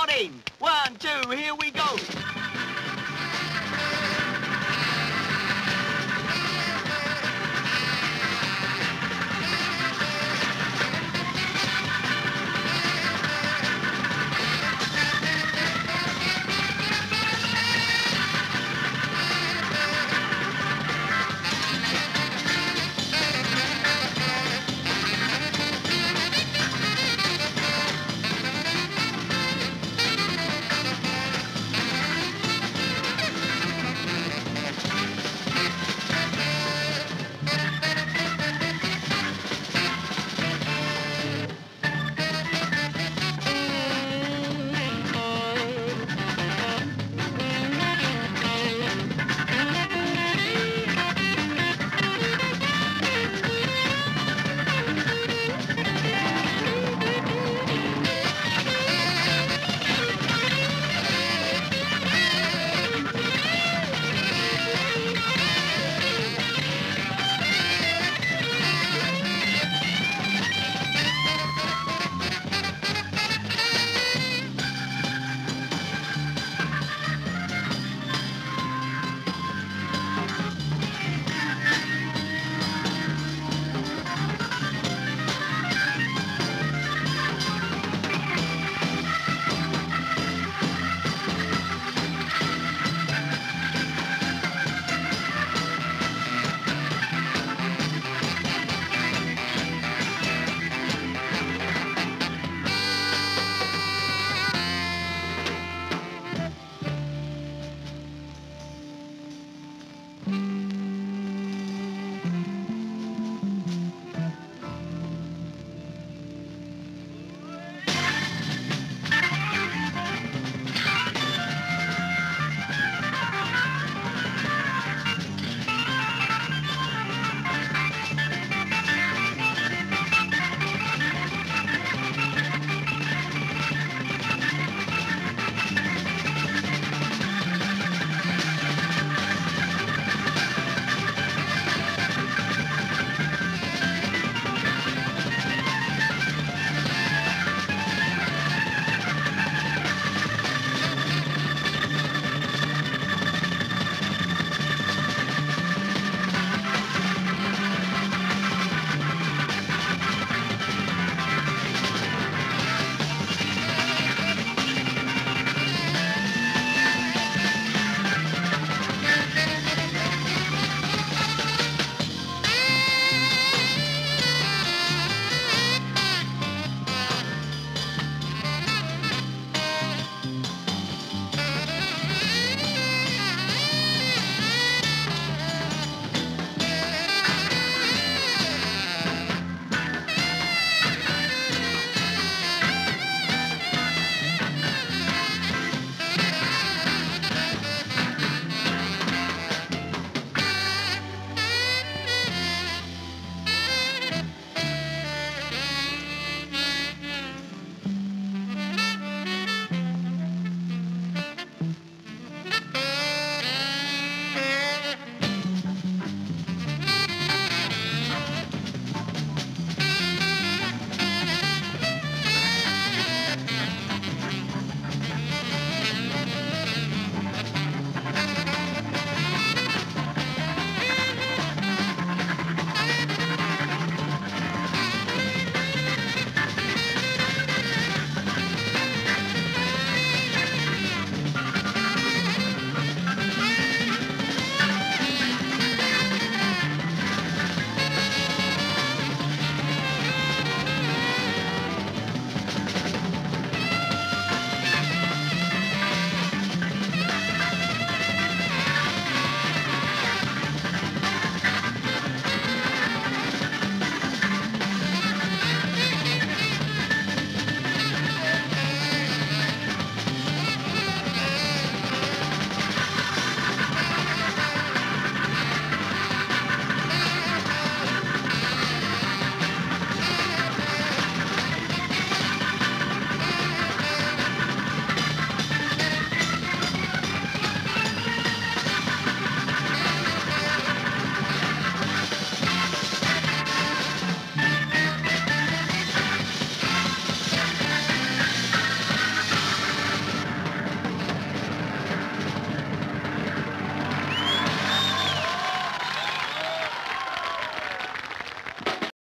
One, two, here we go.